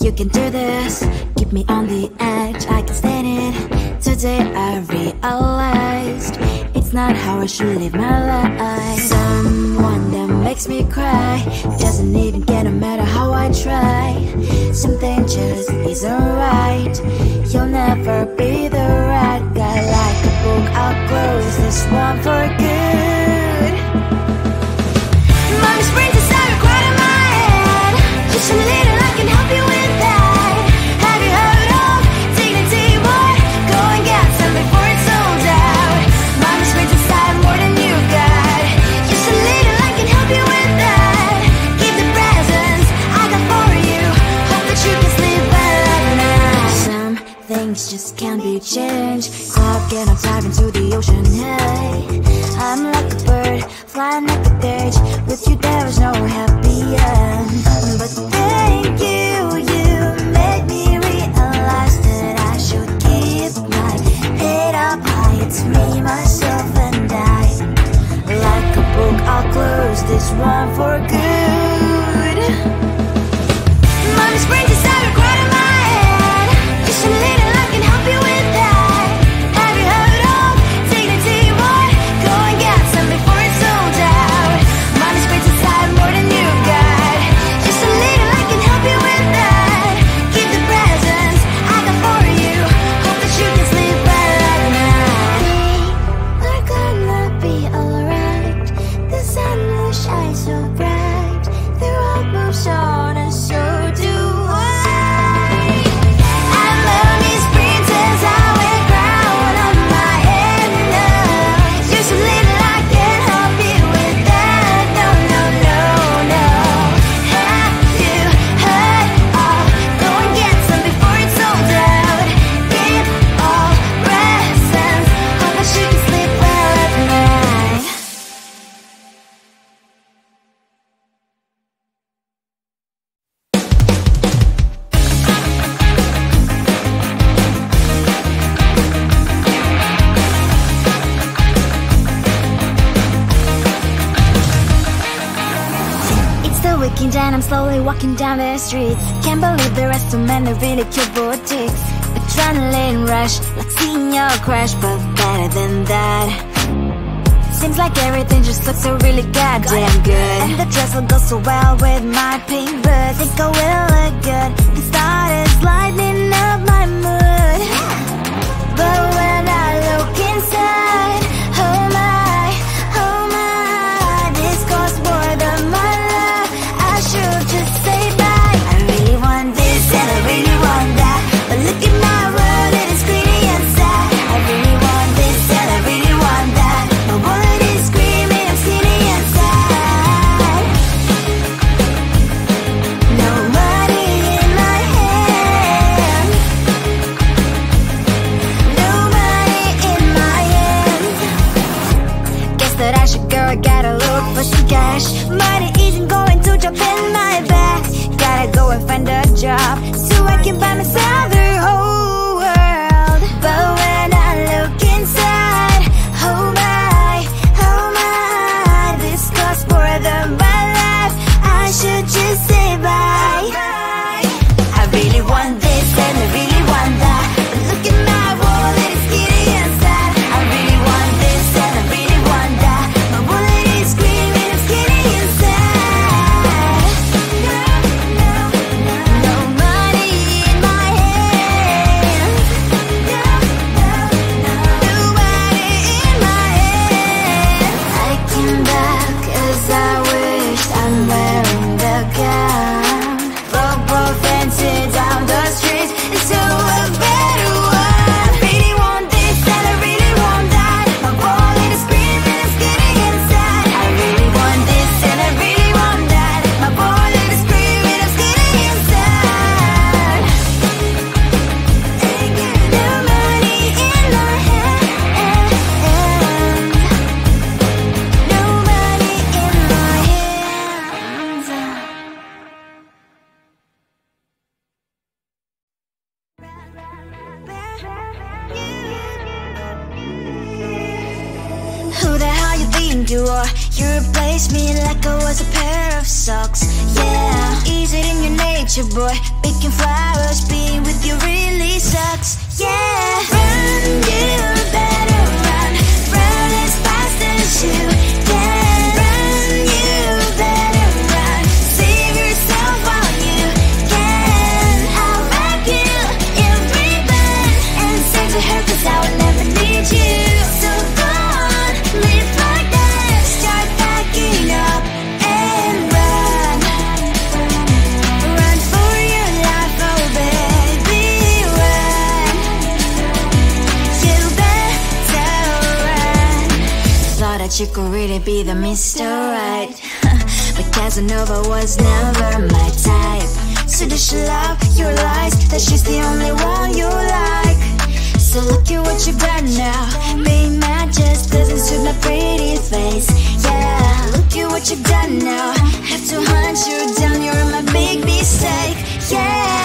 You can do this, keep me on the edge, I can stand it. Today I realized it's not how I should live my life. Someone that makes me cry doesn't even care no matter how I try. Something just isn't right. You'll never be the right guy. Like a book, I'll close this one for good. walking down the streets. Can't believe the rest of men are really cute boutiques Adrenaline rush, like seeing your crush But better than that. Seems like everything just looks so really goddamn good. And the dress will go so well with my pink boots Think I will look good. It is lighting up my mood. But think you are. You replace me like I was a pair of socks. Yeah, is it in your nature, boy? Picking flowers, being with you really sucks. Yeah, run, you better run. Run as fast as you to be the Mr. Right. But Casanova was never my type. So does she love your lies That she's the only one you like? So look at what you got now. Being mad just doesn't suit my pretty face. Yeah, look at what you've done now. Have to hunt you down, you're my big mistake. Yeah.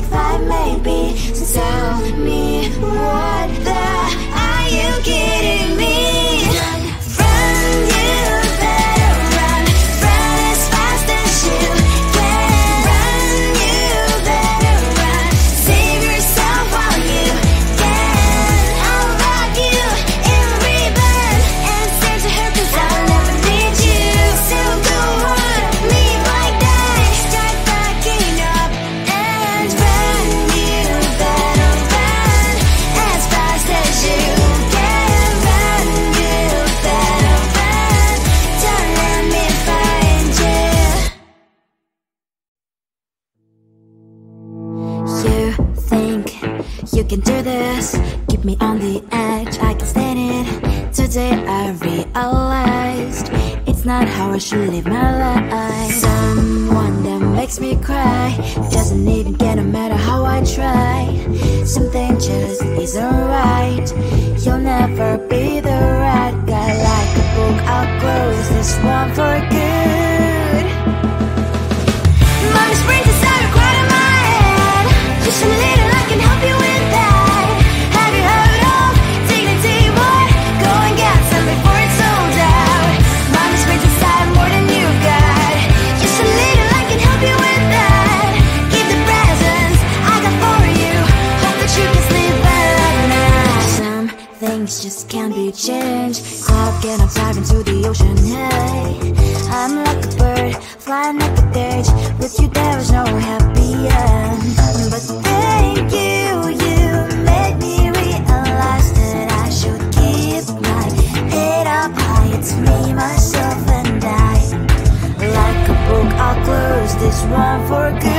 like that maybe. So tell me. me on the edge, I can stand it. Today I realized It's not how I should live my life. Someone that makes me cry Doesn't even care no matter how I try. Something just isn't right. You'll never be the right With you there is no happy end But thank you, you made me realize That I should keep my head up high. It's me, myself and I. Like a book I'll close this one for good.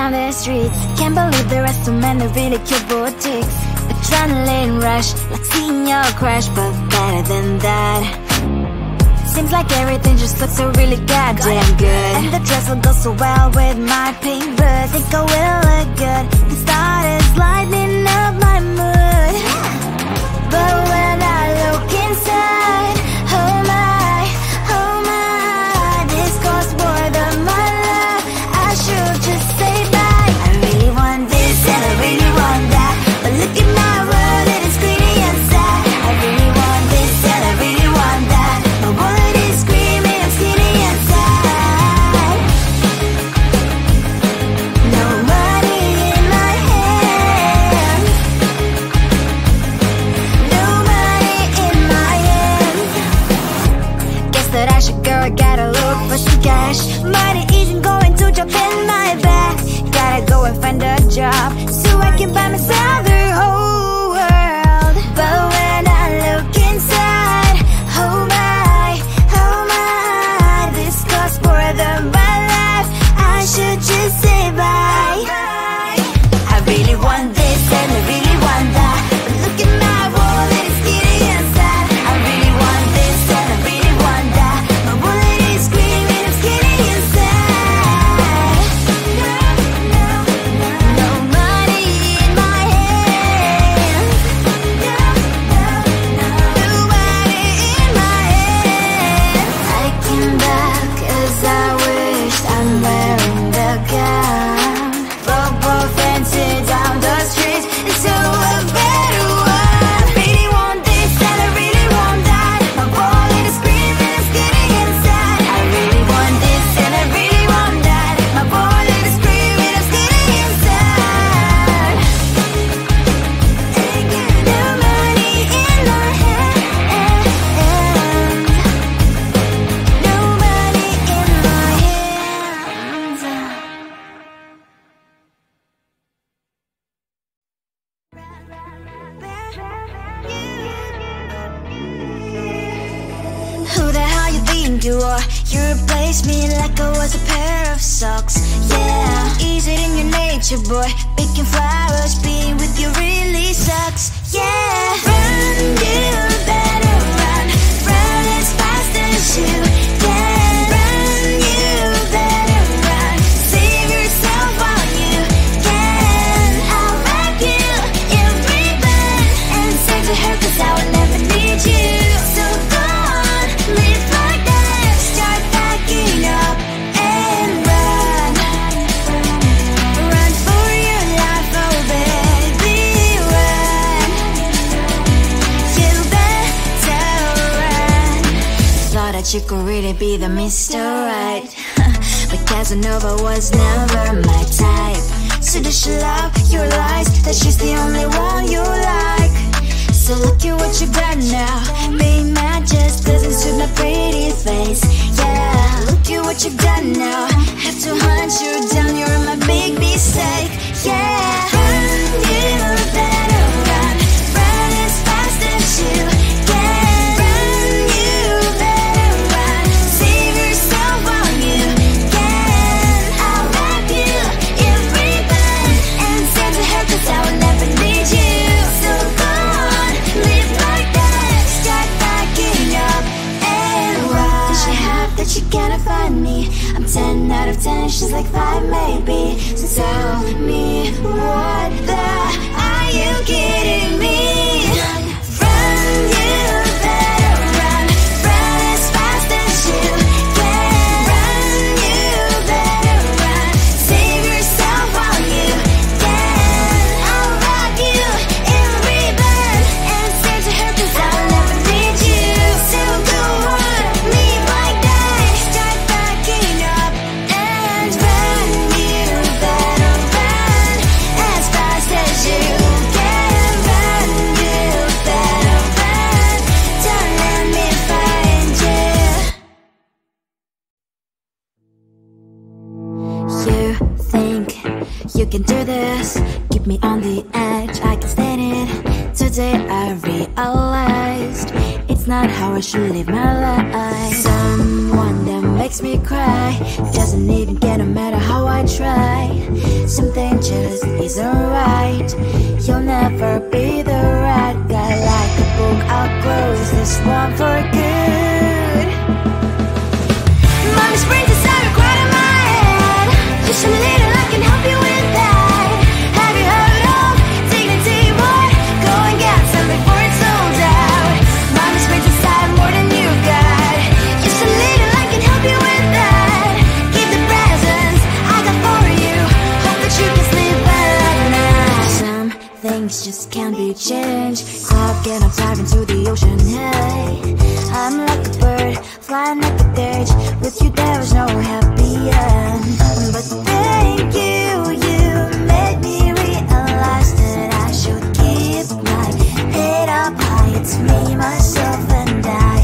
down the streets. Can't believe there are so many really cute boutiques Adrenaline rush, like seeing your crush But better than that. Seems like everything just looks so really goddamn good. And the dress will go so well with my pink boots. Think I will look good. The start is lightening up my mood. But when you are. You replaced me like I was a pair of socks. Yeah, is it in your nature, boy? Picking flowers, being with you really sucks. Yeah, run, you better run. Run as fast as you be the Mr. Right. But Casanova was never my type. So does she love your lies? That she's the only one you like. So look at what you got now. Being mad just doesn't suit my pretty face. Yeah, look at what you got now. Have to hunt you down, you're my big mistake. Yeah, run, you better she's like 5 maybe So tell me what the Are you kidding me? I should live my life. Someone that makes me cry doesn't even get no matter how I try. Something just isn't right. You'll never be the right guy. Like a book, I'll close this one for good. Mommy's brains inside are quite in my head. Just a things just can't be changed. Cloud and I'm diving to the ocean. Hey, I'm like a bird flying like a cage. With you, there was no happy end. But thank you, you made me realize that I should keep my head up high. It's me, myself, and I.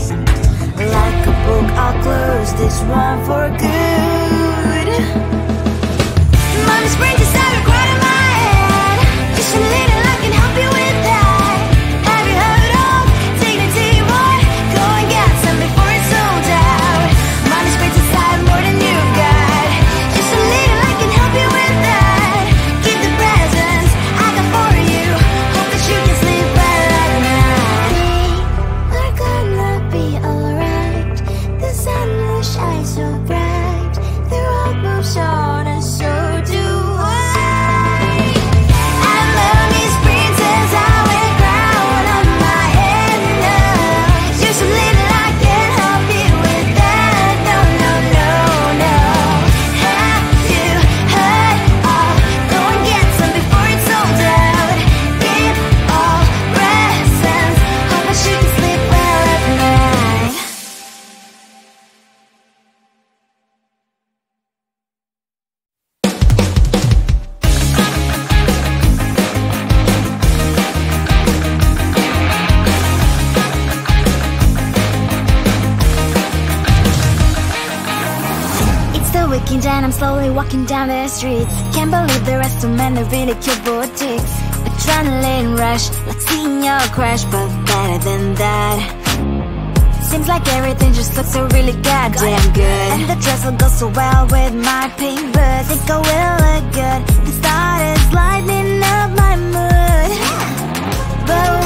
Like a book, I'll close this one for good. walking down, I'm slowly walking down the streets. Can't believe the rest of men are really cute boutiques. Adrenaline rush, like seeing your crush But better than that. Seems like everything just looks so really goddamn good. And the dress will go so well with my pink boots. Think I will look good, the start is lightening up my mood. But